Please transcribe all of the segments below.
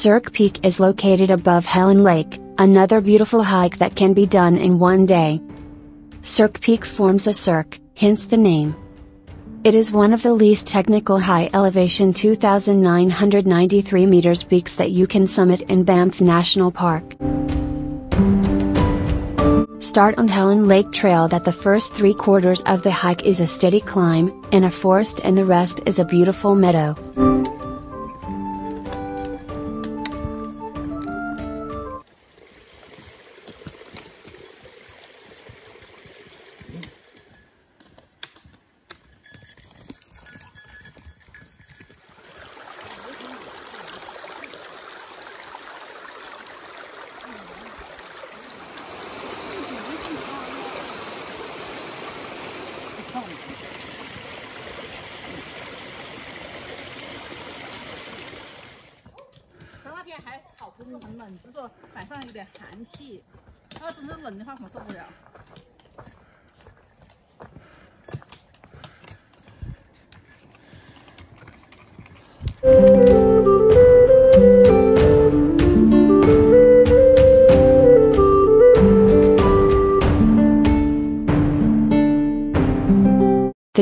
Cirque Peak is located above Helen Lake, another beautiful hike that can be done in one day. Cirque Peak forms a cirque, hence the name. It is one of the least technical high elevation 2,993 meters peaks that you can summit in Banff National Park. Start on Helen Lake Trail that the first three quarters of the hike is a steady climb, in a forest and the rest is a beautiful meadow. 不是很冷，只是说晚上有点寒气。要真是冷的话，可能受不了。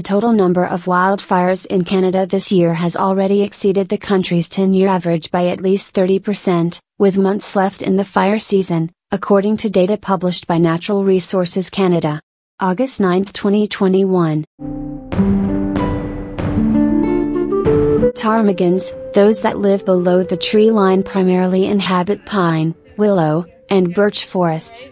Total number of wildfires in Canada this year has already exceeded the country's 10 year average by at least 30%, with months left in the fire season, according to data published by Natural Resources Canada. August 9, 2021. Ptarmigans, those that live below the tree line primarily inhabit pine, willow, and birch forests.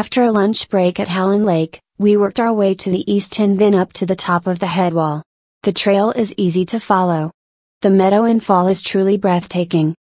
After a lunch break at Helen Lake, we worked our way to the east and then up to the top of the headwall. The trail is easy to follow. The meadow in fall is truly breathtaking.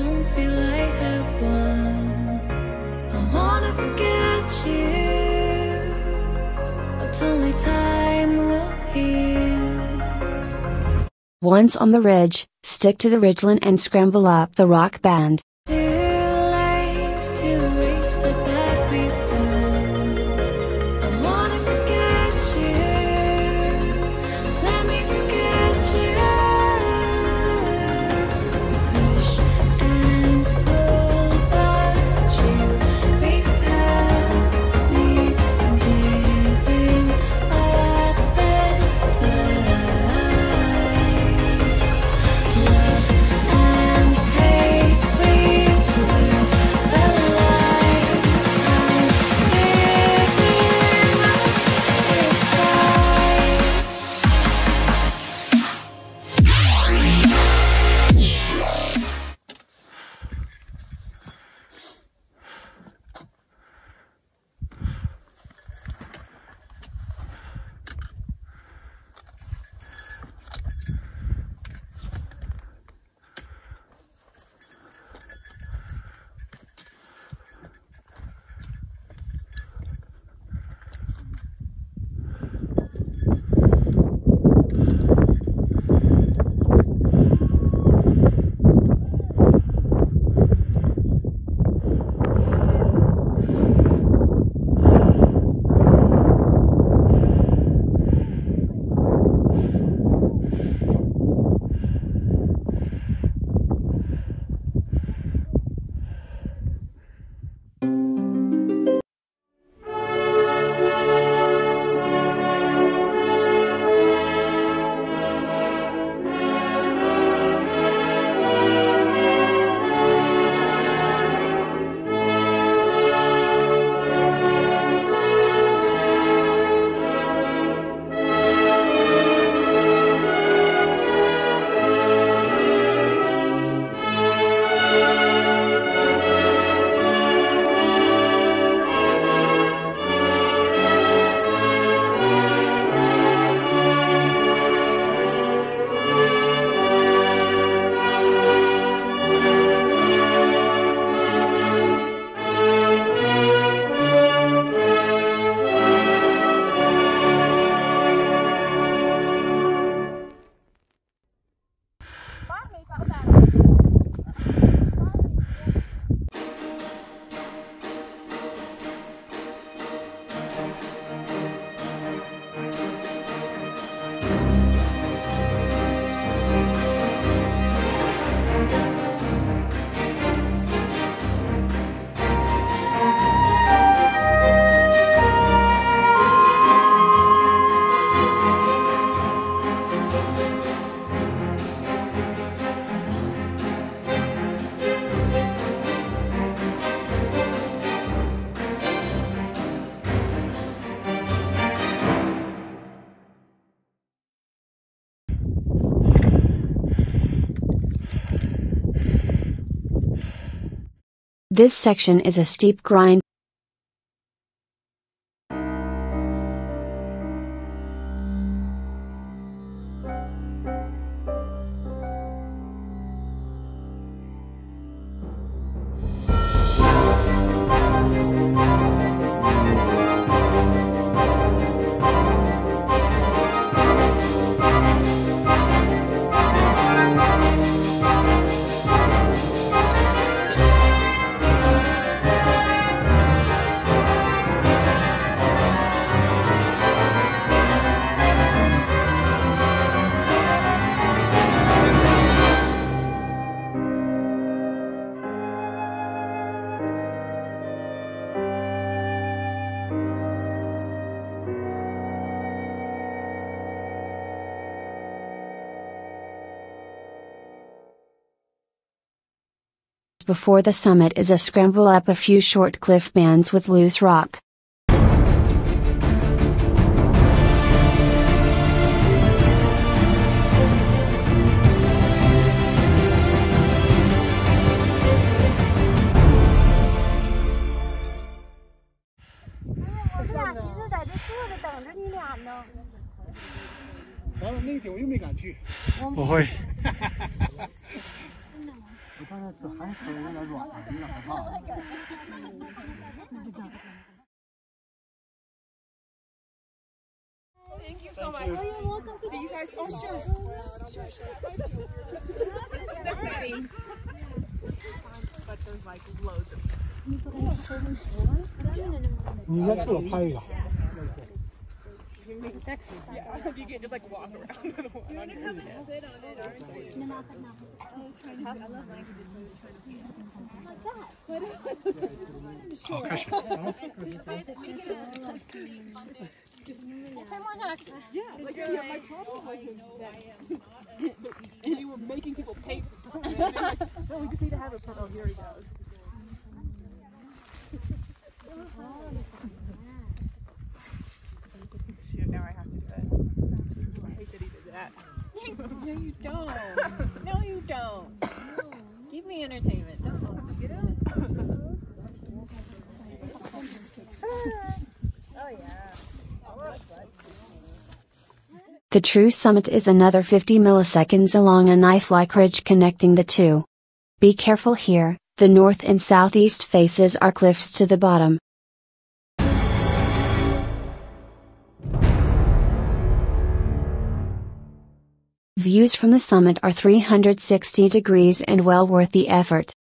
don't feel I have one. I wanna forget you, but only time will heal. Once on the ridge, stick to the ridgeline and scramble up the rock band. This section is a steep grind. Before the summit is a scramble up a few short cliff bands with loose rock. 你先自我拍一个。you make. Yeah, you can just like walk around with one. You're to come and sit on it, aren't you? No, no. I was trying to. I love languages. Yeah, were making people pay for it. No, we just need to have a permit. Oh, here he goes. That he did that. No, you don't. No, you don't. Give me entertainment. Don't get it. Oh, the true summit is another 50 milliseconds along a knife-like ridge connecting the two. Be careful here, the north and southeast faces are cliffs to the bottom. Views from the summit are 360 degrees and well worth the effort.